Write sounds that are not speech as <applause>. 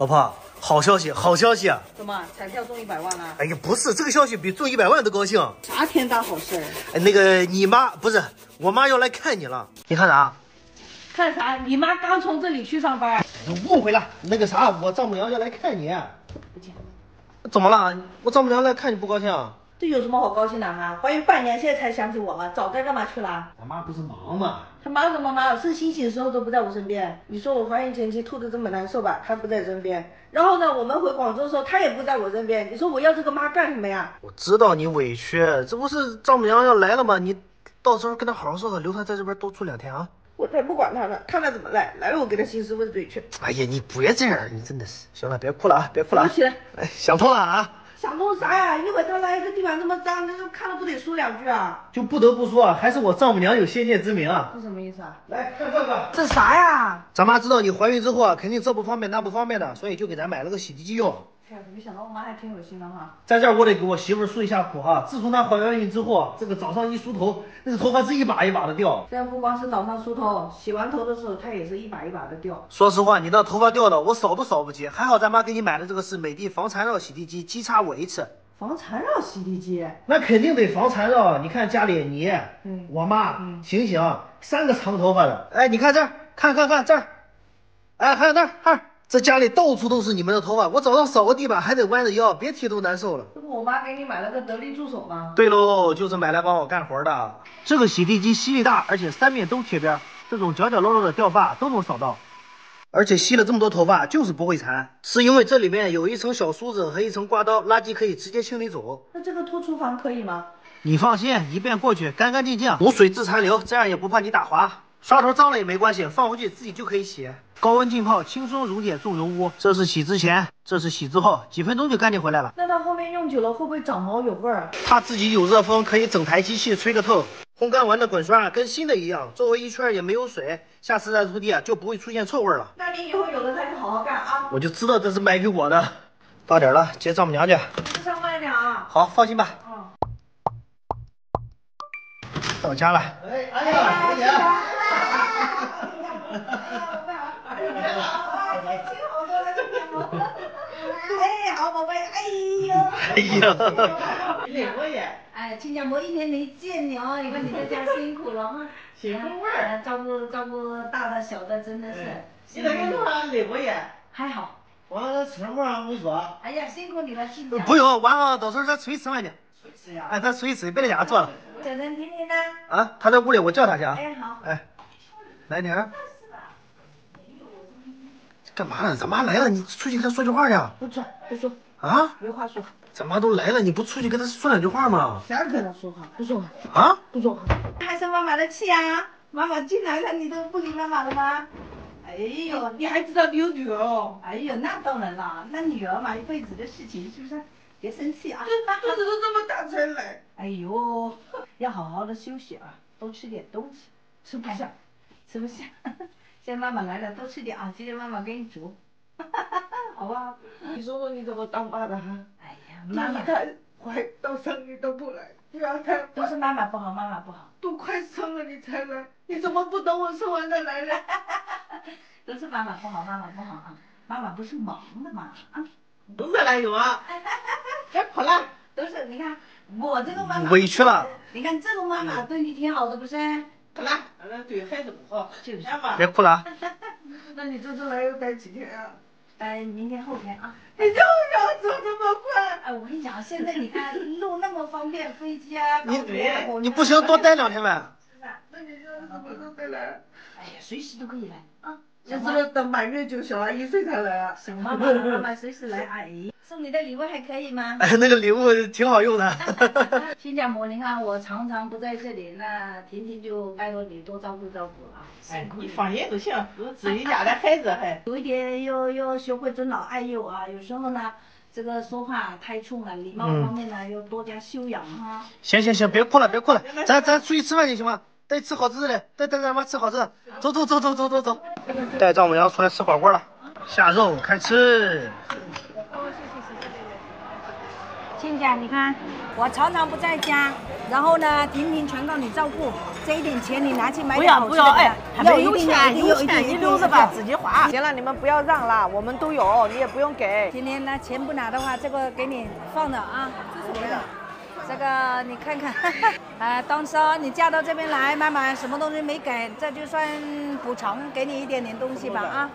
老婆，好消息，好消息！啊！怎么彩票中一百万了？哎呀，不是，这个消息比中一百万都高兴。啥天大好事？哎，那个你妈不是我妈要来看你了。你看啥？看啥？你妈刚从这里去上班。误会了。那个啥，我丈母娘要来看你。不见。怎么了？我丈母娘来看你不高兴？这有什么好高兴的哈？怀孕半年，现在才想起我吗？早该干嘛去了？他妈不是忙吗？他忙什么忙？生星星的时候都不在我身边。你说我怀孕前期吐的这么难受吧？他不在身边。然后呢，我们回广州的时候，他也不在我身边。你说我要这个妈干什么呀？我知道你委屈，这不是丈母娘要来了吗？你到时候跟他好好说说，留他在这边多住两天啊。我才不管他呢，看他怎么来，来了我给他兴师问罪去。哎呀，你别这样，你真的是。行了，别哭了啊，别哭了。起来。哎，想通了啊。想弄啥呀？一会他来这地板这么脏，那就看了不得说两句啊？就不得不说啊，还是我丈母娘有先见之明啊。这什么意思啊？来看这个，这啥呀？咱妈知道你怀孕之后啊，肯定这不方便那不方便的，所以就给咱买了个洗涤剂用。没想到我妈还挺有心的哈，在这儿我得给我媳妇儿诉一下苦哈。自从她怀完孕之后，这个早上一梳头，那个头发是一把一把的掉。这不光是早上梳头，洗完头的时候，它也是一把一把的掉。说实话，你那头发掉的，我扫都扫不及。还好咱妈给你买的这个是美的防缠绕洗涤机，G 叉五 H。防缠绕洗涤机？那肯定得防缠绕。你看家里你，嗯，我妈，醒醒，三个长头发的。哎，你看这儿，看看看这儿，哎，还有那儿，儿。这家里到处都是你们的头发，我早上扫个地板还得弯着腰，别提多难受了。这不我妈给你买了个得力助手吗？对喽，就是买来帮我干活的。这个洗地机吸力大，而且三面都贴边，这种角角落落的掉发都能扫到。而且吸了这么多头发就是不会残，是因为这里面有一层小梳子和一层刮刀，垃圾可以直接清理走。那这个拖厨房可以吗？你放心，一遍过去干干净净，无水自残留，这样也不怕你打滑。刷头脏了也没关系，放回去自己就可以洗。高温浸泡，轻松溶解重油污。这是洗之前，这是洗之后，几分钟就干净回来了。那它后面用久了会不会长毛有味儿？它自己有热风，可以整台机器吹个透。烘干完的滚刷跟新的一样，周围一圈也没有水，下次再拖地就不会出现臭味了。那你以后有了再去好好干啊！我就知道这是买给我的。到点了，接丈母娘去。上慢点啊。好，放心吧。嗯。到家了。哎，哎呀，姑娘。哎，哎好宝贝，哎呦，哎呀，累不累？哎，亲家母一年没见你哦，以后你在家辛苦了哈，辛苦儿，照顾照顾大的小的，真的是。你在工作累不累？还好。完了吃活还没说。哎呀，辛苦你了，亲家。不用，晚上到时候咱出去吃饭去。出去吃呀？哎，咱出去吃，别在家做了。叫人听听呢。啊，他在屋里，我叫他去啊。哎，好。哎，来点。干嘛呢？咱妈来了，你出去跟她说句话去。不说，不说啊，没话说。咱妈都来了，你不出去跟她说两句话吗？谁跟她说话？不说话啊？不说话。还生妈妈的气啊？妈妈进来了，你都不理妈妈了吗？哎呦，你还知道你有女儿哦？哎呦，那当然啦，那女儿嘛，一辈子的事情，是不是？别生气啊。肚子都这么大才来。哎呦，要好好的休息啊，多吃点东西。吃不下，吃不下。现在妈妈来了，多吃点啊！今天妈妈给你煮，<laughs> 好不好？你说说你怎么当妈的哈？哎呀，妈妈怀到生你都不来，第二胎都是妈妈不好，妈妈不好。都快生了你才来，你怎么不等我生完再来呢？<laughs> 都是妈妈不好，妈妈不好啊！妈妈不是忙的嘛啊？都在来有啊？别 <laughs> 跑了，都是你看我这个妈妈委屈了。你看这个妈妈对你挺好的不是？好了，那对孩子不好，就是别哭了。<laughs> 那你这次来又待几天啊？待明天后天啊。你又要走这么快？哎，我跟你讲，现在你看路那么方便，飞机啊，你你不行，多待两天呗。那你就什么时候再来？哎呀，随时都可以来啊。就是等满月就小孩一岁才来啊。行，妈妈，妈妈随时来，阿姨。<laughs> 送你的礼物还可以吗？哎，那个礼物挺好用的。亲家母，你看我常常不在这里，那婷婷就拜托你多照顾照顾啊。哎，你放心就行，有自己家的孩子还。有一点要要学会尊老爱幼啊，有时候呢，这个说话太冲了，礼貌方面呢要多加修养哈。行行行，别哭了别哭了，咱咱出去吃饭去行吗，带吃好吃的，带带咱妈吃好吃的，走走走走走走走，带丈母娘出来吃火锅了。下肉开吃。亲家你看我常常不在家然后呢婷婷全靠你照顾这一点钱你拿去买点好吃的哎呀要有钱有钱一留着吧行了你们不要让了我们都有你也不用给。今天那钱不拿的话这个给你放着啊这是我的。这个你看看哈哈 <laughs> 啊当初你嫁到这边来妈妈什么东西没给这就算补偿给你一点点东西吧啊。